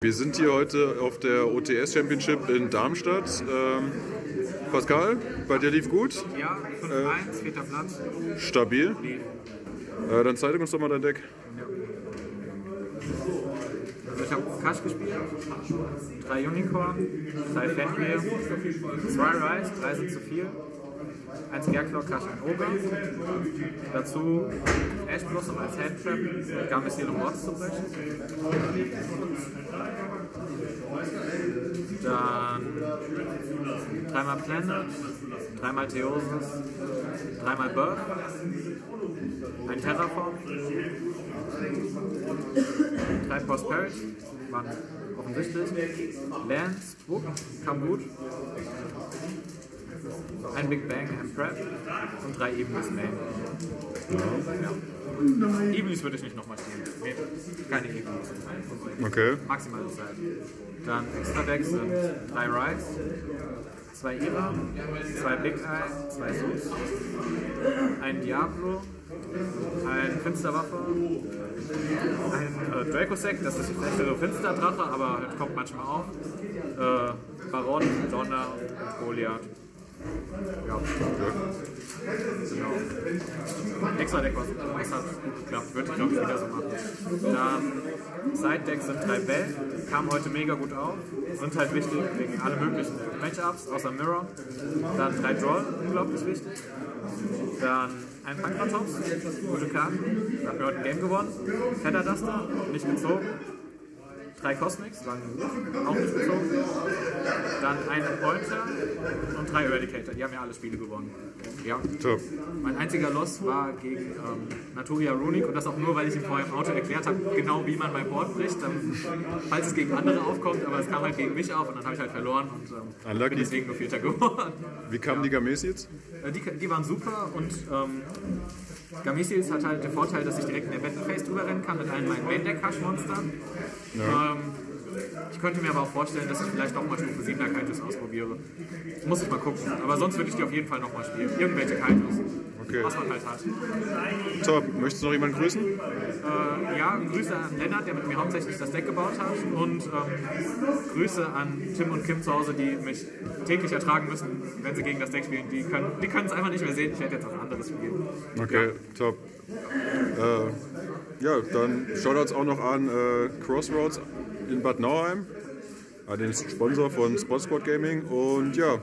Wir sind hier heute auf der OTS Championship in Darmstadt. Ähm, Pascal, bei dir lief gut? Ja, 5-1, vierter Platz. Stabil. Äh, dann zeige uns doch mal dein Deck. Also ich habe Cash gespielt, drei Unicorn, drei Fenrir, zwei Rise, drei sind zu viel, Cash und Ogre. Dazu Ash Blossom als Handtrap, Gameciel um Mods zu brechen. Dann dreimal Planet, dreimal Theosis, dreimal Birth, ein Terraform, drei Prosperity, waren offensichtlich, Lance, Druck, kam gut, ein Big Bang, ein Prep und drei Evenless Main. Ja. Evenless würde ich nicht nochmal spielen. Nee, keine Evenless. Okay. Maximale Zeit. Dann extra Decks sind drei Rides, zwei Ira, zwei Big Eye, zwei Sus, ein Diablo, ein Finsterwaffe, ein äh, Dracosec, das ist die schlechtere Finsterdrache, aber halt kommt manchmal auf. Äh, Baron, Donner und Goliath. Ja. Genau. Extra Deck war super, das hat gut geklappt, würde ich glaube ich wieder so machen. Dann Side Decks sind drei Bell, kamen heute mega gut auf, sind halt wichtig wegen alle möglichen Matchups, außer Mirror. Dann drei Draw, unglaublich wichtig. Dann ein Pankratops, gute Karten, hat mir heute ein Game gewonnen. Feather Duster, nicht gezogen. Drei Cosmics, waren auch nicht gezogen. Dann eine Pointer und drei Eradicator. Die haben ja alle Spiele gewonnen. Ja. Top. Mein einziger Loss war gegen ähm, Naturia Runic und das auch nur, weil ich ihm vorher im Auto erklärt habe, genau wie man mein Board bricht, dann, falls es gegen andere aufkommt, aber es kam halt gegen mich auf und dann habe ich halt verloren und ähm, Unlucky. bin deswegen nur Vierter geworden. Wie kamen die Games jetzt? Äh, Die, die waren super und ähm, Gamesius hat halt den Vorteil, dass ich direkt in der Battleface drüber rennen kann mit einem meinen Main Deck Cash Monstern. Ähm, ich könnte mir aber auch vorstellen, dass ich vielleicht auch mal Stufe 7er Kaitos ausprobiere. Muss ich mal gucken. Aber sonst würde ich die auf jeden Fall nochmal spielen. Irgendwelche Kaitos. Okay. Was man halt hat. Top. Möchtest du noch jemanden grüßen? Äh, ja, Grüße an Lennart, der mit mir hauptsächlich das Deck gebaut hat. Und ähm, Grüße an Tim und Kim zu Hause, die mich täglich ertragen müssen, wenn sie gegen das Deck spielen. Die können die es einfach nicht mehr sehen. Ich werde jetzt ein anderes spielen. Okay, top. Äh, ja, dann Shoutouts auch noch an äh, Crossroads in Bad Nauheim, den Sponsor von Spot Squad Gaming und ja,